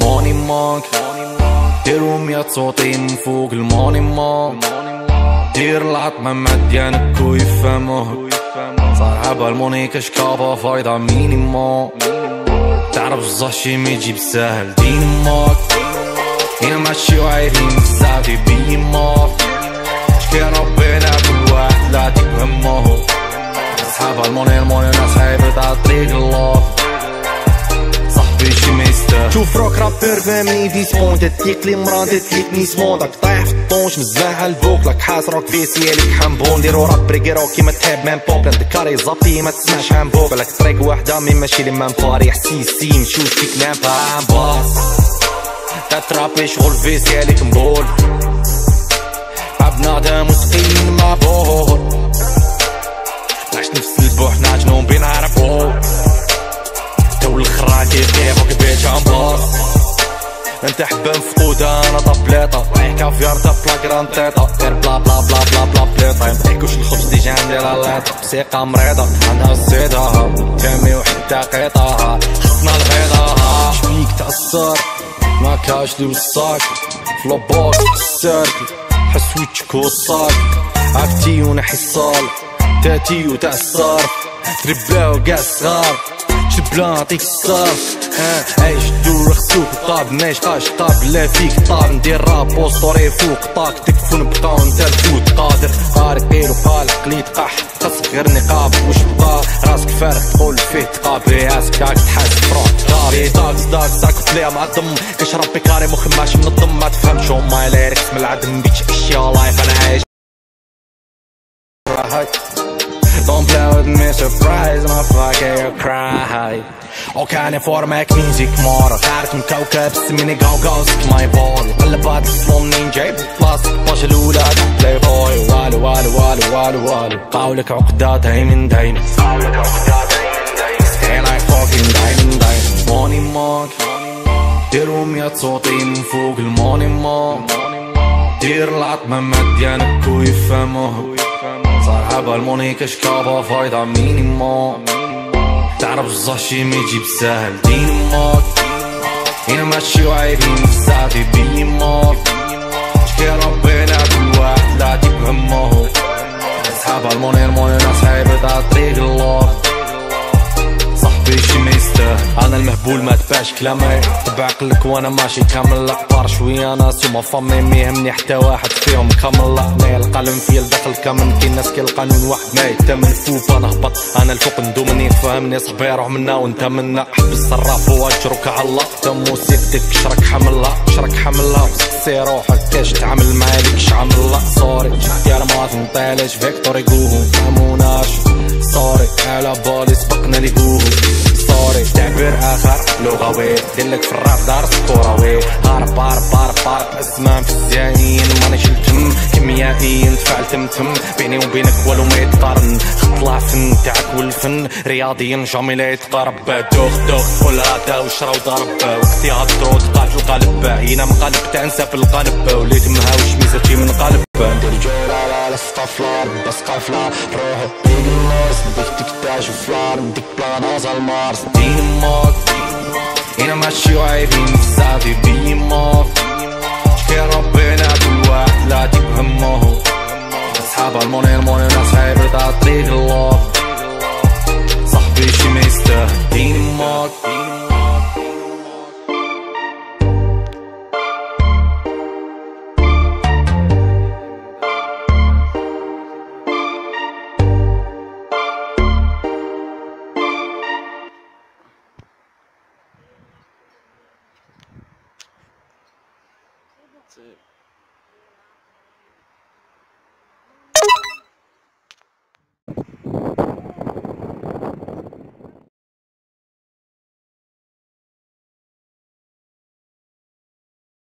ماني ماك ديرهم يا صوتي من فوق الماني ماك دير العطمة مديانك ويفهموك صاحب المونيكا شكافة فايدة مينيموم تعرف الزهشي ما يجيب سهل دين ماك هنا ماشي وعايرين بزاف يبين ماك شكي صحاب الموني ناس حيبت طريق الله صاحبي شي ما يستاهل شوف روك رابر فهمني في سبون تتليك لي مران تتليك نيس مودك طايح في الطونش مزاح البوك لك حاس روك فيسي لك حنبون ديرو راب ريكيرو كيما تحب من بوب لأن دكاري زابي ما تسمعش عن بوب طريق واحدة مي ماشي لي مان باري حسيسي نشوف فيك نام عن باص تترابي شغل فيسي عليك مبول بنادم وسقين ما بول عشت نفس البوح ناجنون بين عرفو تو الخراكي كيفك بيت باص انت حبان فقودة أنا طبليطة كافيار تا بلا كرانتيطة غير بلا بلا بلا بلا بلا بليطة. مضحكوش الخبز ديجا عندي لالاطة موسيقى مريضة أنا زيدها تامي وحتى قيطها خصنا البيضة شبيك تأثر؟ ما كاش لي وصاك فلو بوكس السيركل حس وجهك وصاك. اكتي ونحصال تاتي وتأثر. ترباو كاع الصغار جبلان عطيك الصاف عايش دور خسوك طاب ماش قاش طاب. لا فيك طاب ندير راب بوسطوري فوق طاك تكفون بقاو انت الفوت قادر. قاري قيل وقال قليت قح قصك غير نقاب وش بقى؟ راسك فارغ تقول فيه تقابي راسك داك تحس بروح قابي داك داك داك بلاي مع الدم كشرب بكاري مخي ماشي الضم ما تفهمش هما ليركس من العدم. بيتش أشياء لايف أنا عايش Don't play with me, surprise, motherfucker, you cry. وكان فورمك ميوزيك مور خارج من كوكب سميني جو جوست ماي بول قلبات الصلون منين جايب بلاستيك باش الاولاد بلاي بوي والو والو والو والو والو قولك عقدات هي من دايما قولك عقدات هي من دايما stay like fucking diamond diamond موني ماك ديرهم يا صوتي من فوق الموني ماك دير العطمة مديانك ويفهموه صاحب المونيكا شكافة فايدة مينيموم تعرف الزهشي ما يجيب سهل دين ماك هنا ماشي وعايرين بزاف يبين ماك شكي ربنا أنا المهبول ما تباش كلامي تبع عقلك وأنا ماشي كامل. الاقطار شوية أنا سوما فمي ما يهمني حتى واحد فيهم كامل. ما القلم في الدخل كامل كي الناس كي القانون واحد ما يتمن. فوف أنا هبط. أنا الفوق ندومني تفهمني صاحبي روح منا وانت منا حبس الراف وأجرك على الله. تا موسيقتك شرك حملها شرك حملها سي روحك. كاش تعمل معاك شعمل الله سوري. يا ما تنطالش فيكتوري قوهم فهموناش. سوري. على بالي سبقنا لقوهم تعبير اخر لغوي دلك في الراب دار كروي هارب هارب هارب هارب اسمان في الزيانين ماني شلتم كيميائيا تفعل تمتم بيني وبينك والو ما يتقارن خطلع فن تاعك والفن رياضيا جامي لا يتقارب دوخ دوخ قول هذا وشرا وضرب وقتي هضرو تقال في القالب هنا مقالب تنسى في القالب وليت مهاوش ميزتي من قالب رجال على السقفلار بس قافلة روحي تكتاش فلار ديك بلاناز المارس دين ماك هنا ماشي وعايرين بزاف يبين ماك شكي ربنا كل واحد لا تفهمه أصحاب الموني الموني ناس حيبت طريق الله that's it.